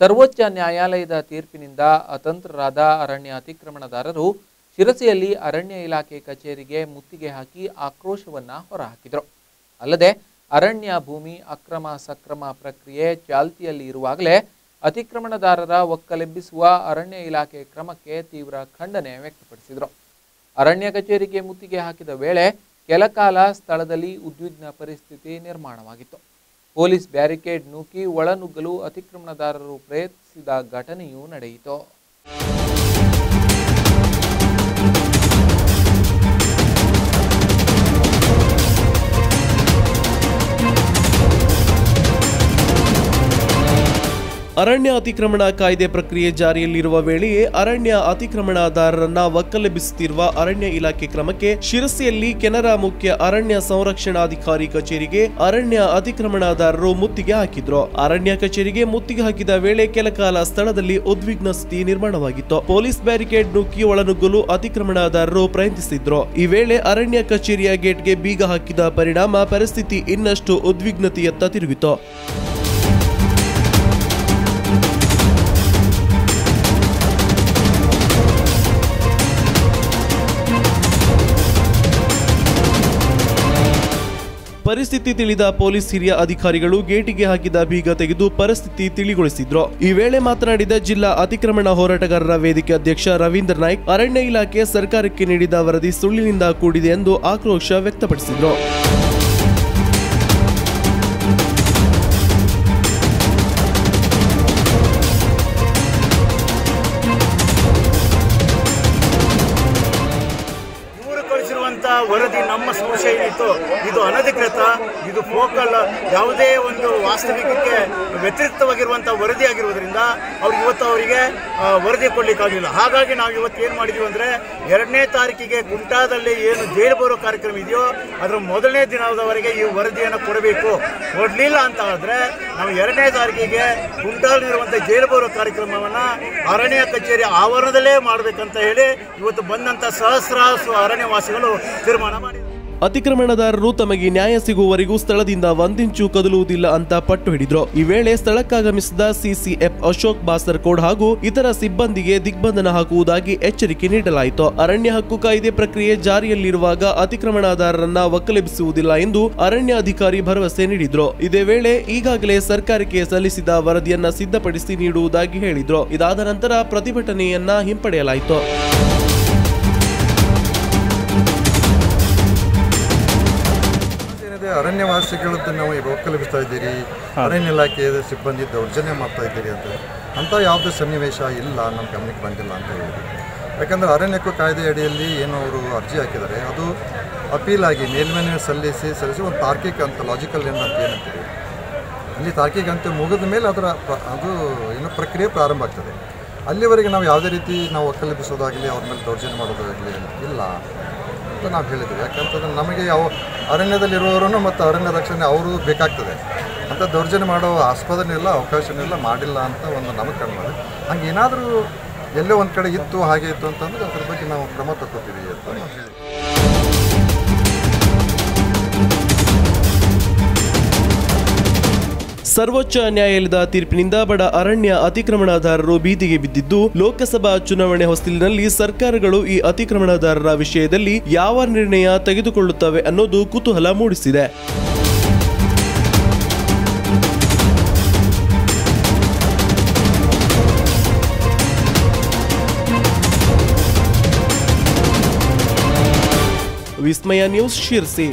ಸರ್ವೋಚ್ಚ ನ್ಯಾಯಾಲಯದ ತೀರ್ಪಿನಿಂದ ಅತಂತ್ರರಾದ ಅರಣ್ಯ ಅತಿಕ್ರಮಣದಾರರು ಶಿರಸಿಯಲ್ಲಿ ಅರಣ್ಯ ಇಲಾಖೆ ಕಚೇರಿಗೆ ಮುತ್ತಿಗೆ ಹಾಕಿ ಆಕ್ರೋಶವನ್ನು ಹೊರಹಾಕಿದರು. ಅಲ್ಲದೆ ಅರಣ್ಯ ಭೂಮಿ ಅಕ್ರಮ ಸಕ್ರಮ ಪ್ರಕ್ರಿಯೆ ಚಾಲ್ತಿಯಲ್ಲಿ ಇರುವಾಗಲೇ ಅತಿಕ್ರಮಣದಾರರ ಒಕ್ಕಲೆಬ್ಬಿಸುವ ಅರಣ್ಯ ಇಲಾಖೆ ಕ್ರಮಕ್ಕೆ ತೀವ್ರ ಖಂಡನೆ ವ್ಯಕ್ತಪಡಿಸಿದರು. ಅರಣ್ಯ ಕಚೇರಿಗೆ ಮುತ್ತಿಗೆ ಹಾಕಿದ ವೇಳೆ ಕೆಲಕಾಲ ಸ್ಥಳದಲ್ಲಿ ಉದ್ವಿಗ್ನ ಪರಿಸ್ಥಿತಿ ನಿರ್ಮಾಣವಾಗಿತ್ತು. ಪೊಲೀಸ್ ಬ್ಯಾರಿಕೇಡ್ ನೂಕಿ ಒಳನುಗ್ಗಲು ಅತಿಕ್ರಮಣದಾರರು ಪ್ರಯತ್ನಿಸಿದ ಘಟನೆಯೂ ನಡೆಯಿತು. ಅರಣ್ಯ ಅತಿಕ್ರಮಣ ಕಾಯ್ದೆ ಪ್ರಕ್ರಿಯೆ ಜಾರಿಯಲ್ಲಿರುವ ವೇಳೆಯೇ ಅರಣ್ಯ ಅತಿಕ್ರಮಣದಾರರನ್ನ ಒಕ್ಕಲೆಬ್ಬಿಸುತ್ತಿರುವ ಅರಣ್ಯ ಇಲಾಖೆ ಕ್ರಮಕ್ಕೆ ಶಿರಸಿಯಲ್ಲಿ ಕೆನರಾ ಮುಖ್ಯ ಅರಣ್ಯ ಸಂರಕ್ಷಣಾಧಿಕಾರಿ ಕಚೇರಿಗೆ ಅರಣ್ಯ ಅತಿಕ್ರಮಣದಾರರು ಮುತ್ತಿಗೆ ಹಾಕಿದ್ರು. ಅರಣ್ಯ ಕಚೇರಿಗೆ ಮುತ್ತಿಗೆ ಹಾಕಿದ ವೇಳೆ ಕೆಲಕಾಲ ಸ್ಥಳದಲ್ಲಿ ಉದ್ವಿಗ್ನ ಸ್ಥಿತಿ ನಿರ್ಮಾಣವಾಗಿತ್ತು. ಪೊಲೀಸ್ ಬ್ಯಾರಿಕೇಡ್ ನುಗ್ಗಿ ಒಳನುಗ್ಗಲು ಅತಿಕ್ರಮಣದಾರರು ಪ್ರಯತ್ನಿಸಿದ್ರು. ಈ ವೇಳೆ ಅರಣ್ಯ ಕಚೇರಿಯ ಗೇಟ್ಗೆ ಬೀಗ ಹಾಕಿದ ಪರಿಣಾಮ ಪರಿಸ್ಥಿತಿ ಇನ್ನಷ್ಟು ಉದ್ವಿಗ್ನತೆಯತ್ತ ತಿರುಗಿತು ಪರಿಸ್ಥಿತಿ ತಿಳಿದ ಪೊಲೀಸ್ ಹಿರಿಯ ಅಧಿಕಾರಿಗಳು ಗೇಟಿಗೆ ಹಾಕಿದ ಬೀಗ ತೆಗೆದು ಪರಿಸ್ಥಿತಿ ತಿಳಿಗೊಳಿಸಿದ್ರು. ಈ ವೇಳೆ ಮಾತನಾಡಿದ ಜಿಲ್ಲಾ ಅತಿಕ್ರಮಣ ಹೋರಾಟಗಾರರ ವೇದಿಕೆ ಅಧ್ಯಕ್ಷ ರವೀಂದ್ರ ನಾಯ್ಕ್, ಅರಣ್ಯ ಇಲಾಖೆ ಸರ್ಕಾರಕ್ಕೆ ನೀಡಿದ ವರದಿ ಸುಳ್ಳಿನಿಂದ ಕೂಡಿದೆ ಎಂದು ಆಕ್ರೋಶ ವ್ಯಕ್ತಪಡಿಸಿದ್ರು. ವರದಿ ನಮ್ಮ ಸಮಸ್ಯೆ ಏನಿತ್ತು ಇದು ಅನಧಿಕೃತ, ಇದು ಫೋಕಲ್, ಯಾವುದೇ ಒಂದು ವಾಸ್ತವಿಕಕ್ಕೆ ವ್ಯತಿರಿಕ್ತವಾಗಿರುವಂಥ ವರದಿ ಆಗಿರುವುದರಿಂದ ಅವ್ರು ಇವತ್ತು ಅವರಿಗೆ ವರದಿ ಕೊಡಲಿಕ್ಕಾಗಲಿಲ್ಲ ಹಾಗಾಗಿ ನಾವು ಇವತ್ತು ಏನು ಮಾಡಿದ್ವಿ ಅಂದರೆ ಎರಡನೇ ತಾರೀಕಿಗೆ ಗುಂಟಾದಲ್ಲಿ ಏನು ಜೈಲು ಬರೋ ಕಾರ್ಯಕ್ರಮ ಇದೆಯೋ, ಅದರ ಮೊದಲನೇ ದಿನದವರೆಗೆ ಈ ವರದಿಯನ್ನು ಕೊಡಬೇಕು. ಕೊಡಲಿಲ್ಲ ಅಂತ ಆದರೆ ನಾವು ಎರಡನೇ ತಾರೀಕಿಗೆ ಕುಂಟಾಲಿರುವಂಥ ಜೈಲು ಬರೋ ಕಾರ್ಯಕ್ರಮವನ್ನು ಅರಣ್ಯ ಕಚೇರಿ ಆವರಣದಲ್ಲೇ ಮಾಡಬೇಕಂತ ಹೇಳಿ ಇವತ್ತು ಬಂದಂಥ ಸಹಸ್ರಾರು ಅರಣ್ಯವಾಸಿಗಳು ಅತಿಕ್ರಮಣದಾರರು ತಮಗೆ ನ್ಯಾಯ ಸಿಗುವವರೆಗೂ ಸ್ಥಳದಿಂದ ಒಂದಿಂಚು ಕದಲುವುದಿಲ್ಲ ಅಂತ ಪಟ್ಟು ಹಿಡಿದ್ರು. ಈ ವೇಳೆ ಸ್ಥಳಕ್ಕಾಗಮಿಸಿದ ಸಿಸಿಎಫ್ ಅಶೋಕ್ ಬಾಸರ್ಕೋಡ್ ಹಾಗೂ ಇತರ ಸಿಬ್ಬಂದಿಗೆ ದಿಗ್ಬಂಧನ ಹಾಕುವುದಾಗಿ ಎಚ್ಚರಿಕೆ ನೀಡಲಾಯಿತು. ಅರಣ್ಯ ಹಕ್ಕು ಕಾಯ್ದೆ ಪ್ರಕ್ರಿಯೆ ಜಾರಿಯಲ್ಲಿರುವಾಗ ಅತಿಕ್ರಮಣದಾರರನ್ನ ಒಕ್ಕಲೆಬ್ಬಿಸುವುದಿಲ್ಲ ಎಂದು ಅರಣ್ಯ ಅಧಿಕಾರಿ ಭರವಸೆ ನೀಡಿದ್ರು. ಇದೇ ವೇಳೆ ಈಗಾಗಲೇ ಸರ್ಕಾರಕ್ಕೆ ಸಲ್ಲಿಸಿದ ವರದಿಯನ್ನ ಸಿದ್ಧಪಡಿಸಿ ನೀಡುವುದಾಗಿ ಹೇಳಿದ್ರು. ಇದಾದ ನಂತರ ಪ್ರತಿಭಟನೆಯನ್ನ ಹಿಂಪಡೆಯಲಾಯಿತು. ಅರಣ್ಯವಾಸಿಗಳದ್ದು ನಾವು ಈಗ ಒಕ್ಕಲಿಸ್ತಾ ಇದ್ದೀರಿ. ಅರಣ್ಯ ಇಲಾಖೆಯ ಸಿಬ್ಬಂದಿ ದೌರ್ಜನ್ಯ ಮಾಡ್ತಾ ಇದ್ದೀರಿ ಅಂತ. ಅಂಥ ಯಾವುದೇ ಸನ್ನಿವೇಶ ಇಲ್ಲ ನಮ್ಮ ಗಮನಕ್ಕೆ ಬಂದಿಲ್ಲ ಅಂತ ಹೇಳಿ ಯಾಕಂದರೆ ಅರಣ್ಯಕ್ಕೂ ಕಾಯ್ದೆ ಅಡಿಯಲ್ಲಿ ಏನು ಅವರು ಅರ್ಜಿ ಹಾಕಿದ್ದಾರೆ. ಅದು ಅಪೀಲ್ ಆಗಿ ಮೇಲ್ಮನೆ ಸಲ್ಲಿಸಿ ಸಲ್ಲಿಸಿ ಒಂದು ತಾರ್ಕಿಕ ಅಂತ ಲಾಜಿಕಲ್ ಏನು ಅಂತ ಏನಂತೀವಿ ಅಲ್ಲಿ ತಾರ್ಕಿಕ ಅಂತ ಮುಗಿದ ಮೇಲೆ ಅದರ ಅದು ಏನು ಪ್ರಕ್ರಿಯೆ ಪ್ರಾರಂಭ ಆಗ್ತದೆ. ಅಲ್ಲಿವರೆಗೆ ನಾವು ಯಾವುದೇ ರೀತಿ ನಾವು ಒಕ್ಕಲಿಸೋದಾಗಲಿ ಅವ್ರ ಮೇಲೆ ದೌರ್ಜನ್ಯ ಮಾಡೋದಾಗಲಿ ಇಲ್ಲ ಅಂತ ನಾವು ಹೇಳಿದ್ದೀವಿ. ಯಾಕಂತಂದ್ರೆ ನಮಗೆ ಯಾವ ಅರಣ್ಯದಲ್ಲಿರುವವರೂ ಮತ್ತು ಅರಣ್ಯ ರಕ್ಷಣೆ ಅವರು ಬೇಕಾಗ್ತದೆ. ಅಂತ ದೌರ್ಜನ್ಯ ಮಾಡೋ ಆಸ್ಪದನೇ ಇಲ್ಲ ಅವಕಾಶನೂ ಇಲ್ಲ, ಮಾಡಿಲ್ಲ ಅಂತ ಒಂದು ನಮಗೆ ಕಂಡು ಹಂಗೆ ಏನಾದರೂ ಎಲ್ಲೋ ಒಂದು ಕಡೆ ಇತ್ತು, ಹಾಗೆ ಇತ್ತು ಅಂತಂದರೆ ಅದ್ರ ಬಗ್ಗೆ ನಾವು ಕ್ರಮ ತಗೋತೀವಿ ಅಂತ ನಾವು ಸರ್ವೋಚ್ಚ ನ್ಯಾಯಾಲಯದ ತೀರ್ಪಿನಿಂದ ಬಡ ಅರಣ್ಯ ಅತಿಕ್ರಮಣದಾರರು ಬೀದಿಗೆ ಬಿದ್ದಿದ್ದು, ಲೋಕಸಭಾ ಚುನಾವಣೆ ಹೊಸ್ತಿಲಿನಲ್ಲಿ ಸರ್ಕಾರಗಳು ಈ ಅತಿಕ್ರಮಣದಾರರ ವಿಷಯದಲ್ಲಿ ಯಾವ ನಿರ್ಣಯ ತೆಗೆದುಕೊಳ್ಳುತ್ತವೆ ಅನ್ನೋದು ಕುತೂಹಲ ಮೂಡಿಸಿದೆ. ವಿಸ್ಮಯ ನ್ಯೂಸ್ ಶಿರ್ಸಿ.